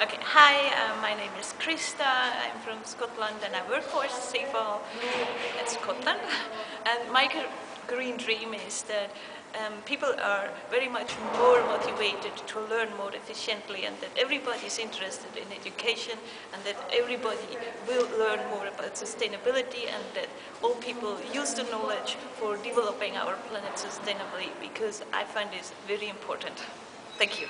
Okay, hi, uh, my name is Christa. I'm from Scotland and I work for CIFAL in Scotland. And my green dream is that um, people are very much more motivated to learn more efficiently and that everybody is interested in education and that everybody will learn more about sustainability and that all people use the knowledge for developing our planet sustainably because I find this very important. Thank you.